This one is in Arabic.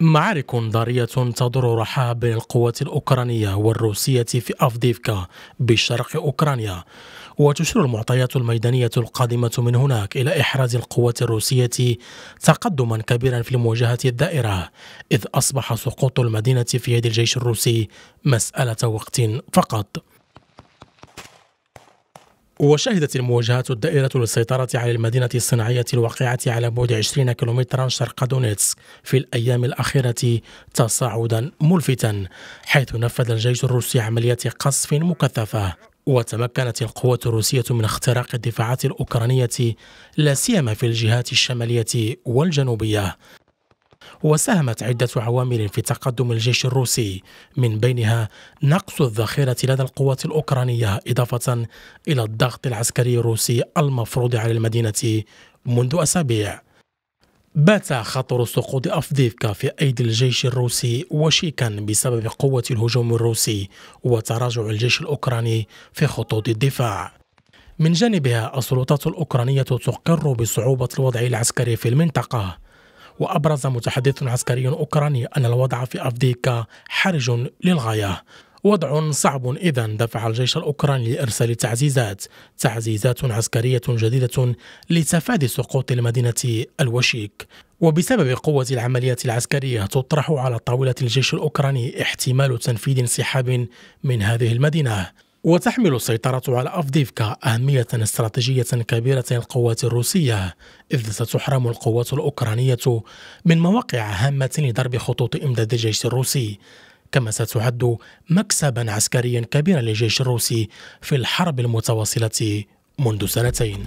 معارك ضارية تدور رحاب بين القوات الأوكرانية والروسية في أفديفكا بشرق أوكرانيا. وتشير المعطيات الميدانية القادمة من هناك إلى إحراز القوات الروسية تقدما كبيرا في المواجهة الدائرة إذ أصبح سقوط المدينة في يد الجيش الروسي مسألة وقت فقط. وشهدت المواجهات الدائرة للسيطرة على المدينة الصناعية الواقعة على بعد 20 كيلومترا شرق دونيتسك في الأيام الأخيرة تصاعدا ملفتا حيث نفذ الجيش الروسي عمليات قصف مكثفة وتمكنت القوات الروسية من اختراق الدفاعات الأوكرانية لا سيما في الجهات الشمالية والجنوبية. وساهمت عدة عوامل في تقدم الجيش الروسي. من بينها نقص الذخيرة لدى القوات الأوكرانية إضافة إلى الضغط العسكري الروسي المفروض على المدينة منذ أسابيع. بات خطر سقوط أفديفكا في أيدي الجيش الروسي وشيكا بسبب قوة الهجوم الروسي وتراجع الجيش الأوكراني في خطوط الدفاع. من جانبها السلطات الأوكرانية تقر بصعوبة الوضع العسكري في المنطقة. وأبرز متحدث عسكري أوكراني أن الوضع في أفديكا حرج للغاية. وضع صعب إذا دفع الجيش الأوكراني لإرسال تعزيزات. تعزيزات عسكرية جديدة لتفادي سقوط المدينة الوشيك. وبسبب قوة العمليات العسكرية تطرح على طاولة الجيش الأوكراني احتمال تنفيذ انسحاب من هذه المدينة. وتحمل السيطرة على أفديفكا أهمية استراتيجية كبيرة للقوات الروسية إذ ستحرم القوات الأوكرانية من مواقع هامة لضرب خطوط إمداد الجيش الروسي كما ستعد مكسبا عسكريا كبيرا للجيش الروسي في الحرب المتواصلة منذ سنتين.